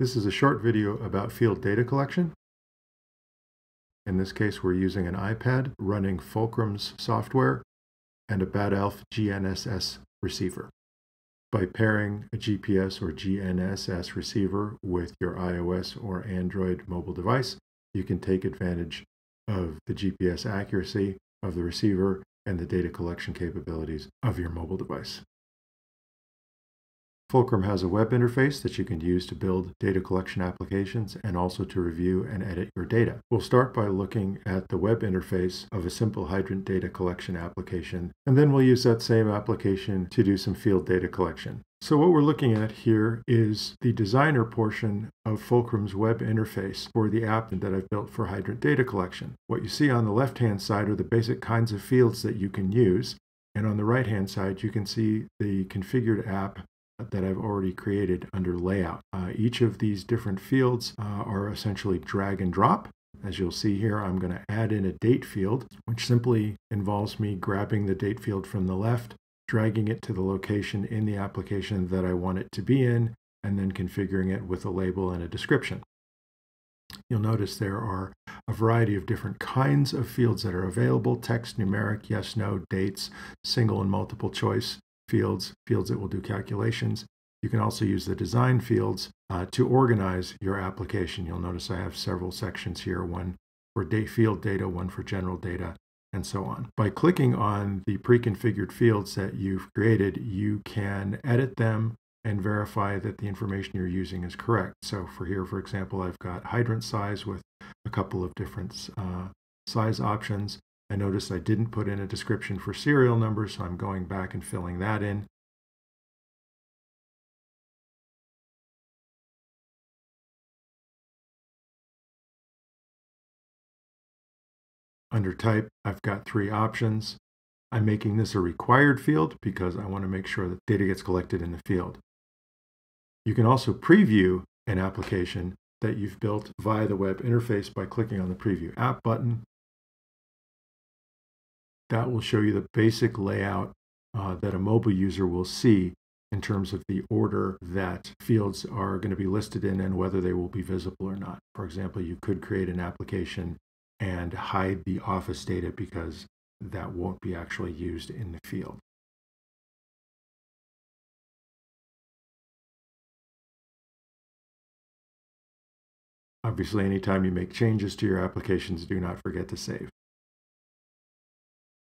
This is a short video about field data collection. In this case, we're using an iPad running Fulcrum's software and a Bad Elf GNSS receiver. By pairing a GPS or GNSS receiver with your iOS or Android mobile device, you can take advantage of the GPS accuracy of the receiver and the data collection capabilities of your mobile device. Fulcrum has a web interface that you can use to build data collection applications and also to review and edit your data. We'll start by looking at the web interface of a simple hydrant data collection application, and then we'll use that same application to do some field data collection. So what we're looking at here is the designer portion of Fulcrum's web interface for the app that I've built for hydrant data collection. What you see on the left-hand side are the basic kinds of fields that you can use. And on the right-hand side, you can see the configured app that I've already created under layout. Uh, each of these different fields uh, are essentially drag and drop. As you'll see here, I'm going to add in a date field, which simply involves me grabbing the date field from the left, dragging it to the location in the application that I want it to be in, and then configuring it with a label and a description. You'll notice there are a variety of different kinds of fields that are available, text, numeric, yes, no, dates, single and multiple choice fields, fields that will do calculations. You can also use the design fields uh, to organize your application. You'll notice I have several sections here, one for date field data, one for general data, and so on. By clicking on the pre-configured fields that you've created, you can edit them and verify that the information you're using is correct. So for here, for example, I've got hydrant size with a couple of different uh, size options. I noticed I didn't put in a description for serial number, so I'm going back and filling that in. Under type, I've got three options. I'm making this a required field because I want to make sure that data gets collected in the field. You can also preview an application that you've built via the web interface by clicking on the Preview App button that will show you the basic layout uh, that a mobile user will see in terms of the order that fields are going to be listed in and whether they will be visible or not. For example, you could create an application and hide the office data because that won't be actually used in the field. Obviously, anytime you make changes to your applications, do not forget to save.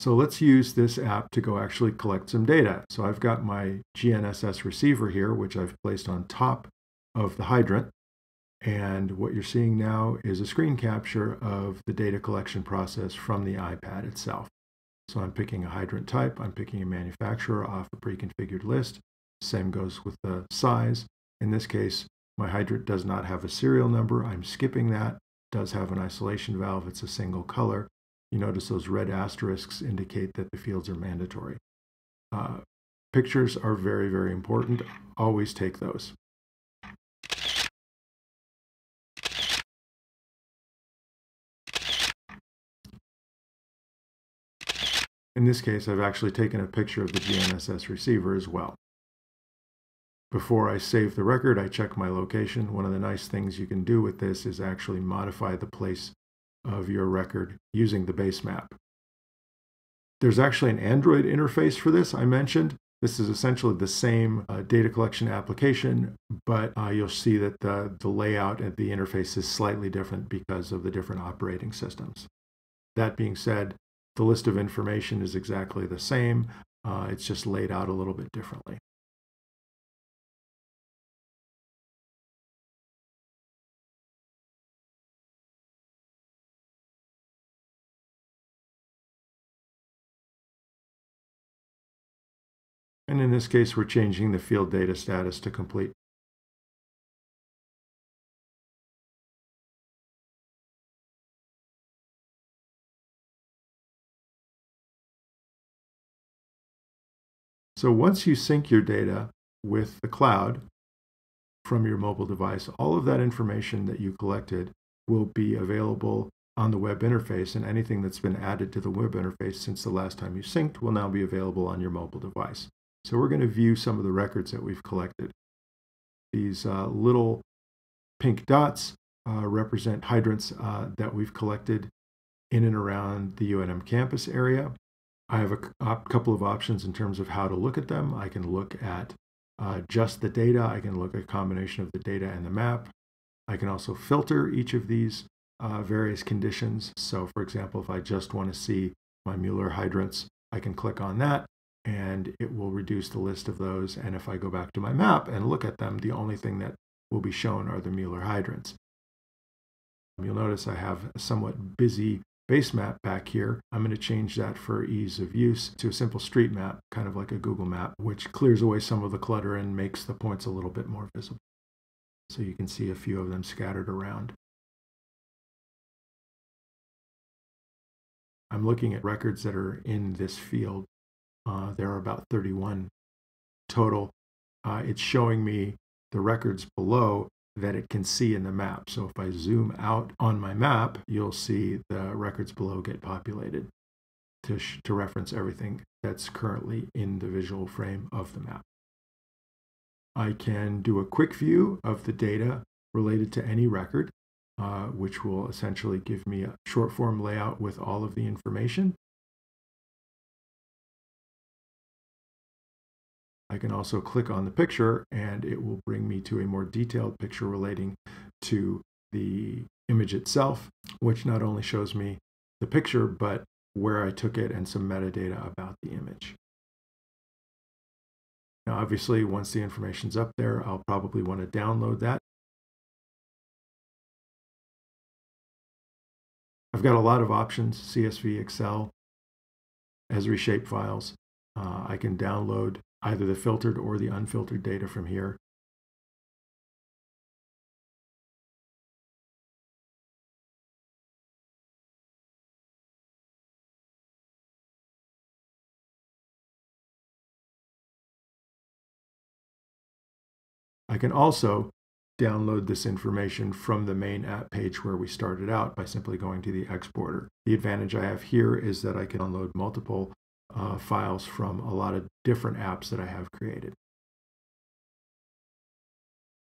So let's use this app to go actually collect some data. So I've got my GNSS receiver here, which I've placed on top of the hydrant. And what you're seeing now is a screen capture of the data collection process from the iPad itself. So I'm picking a hydrant type, I'm picking a manufacturer off a pre-configured list. Same goes with the size. In this case, my hydrant does not have a serial number. I'm skipping that. It does have an isolation valve. It's a single color. You notice those red asterisks indicate that the fields are mandatory. Uh, pictures are very, very important. Always take those. In this case, I've actually taken a picture of the GNSS receiver as well. Before I save the record, I check my location. One of the nice things you can do with this is actually modify the place of your record using the base map. There's actually an Android interface for this I mentioned. This is essentially the same uh, data collection application, but uh, you'll see that the, the layout and the interface is slightly different because of the different operating systems. That being said, the list of information is exactly the same. Uh, it's just laid out a little bit differently. And in this case, we're changing the field data status to complete. So once you sync your data with the cloud from your mobile device, all of that information that you collected will be available on the web interface and anything that's been added to the web interface since the last time you synced will now be available on your mobile device. So we're going to view some of the records that we've collected. These uh, little pink dots uh, represent hydrants uh, that we've collected in and around the UNM campus area. I have a, couple of options in terms of how to look at them. I can look at uh, just the data. I can look at a combination of the data and the map. I can also filter each of these uh, various conditions. So for example, if I just want to see my Mueller hydrants, I can click on that and it will reduce the list of those. And if I go back to my map and look at them, the only thing that will be shown are the Mueller hydrants. You'll notice I have a somewhat busy base map back here. I'm going to change that for ease of use to a simple street map, kind of like a Google map, which clears away some of the clutter and makes the points a little bit more visible. So you can see a few of them scattered around. I'm looking at records that are in this field. Uh, there are about 31 total. Uh, it's showing me the records below that it can see in the map. So if I zoom out on my map, you'll see the records below get populated to, to reference everything that's currently in the visual frame of the map. I can do a quick view of the data related to any record, uh, which will essentially give me a short form layout with all of the information. I can also click on the picture and it will bring me to a more detailed picture relating to the image itself, which not only shows me the picture, but where I took it and some metadata about the image. Now, obviously, once the information's up there, I'll probably want to download that. I've got a lot of options, CSV, Excel, Esri shape files. Uh, I can download either the filtered or the unfiltered data from here. I can also download this information from the main app page where we started out by simply going to the exporter. The advantage I have here is that I can download multiple uh, files from a lot of different apps that I have created.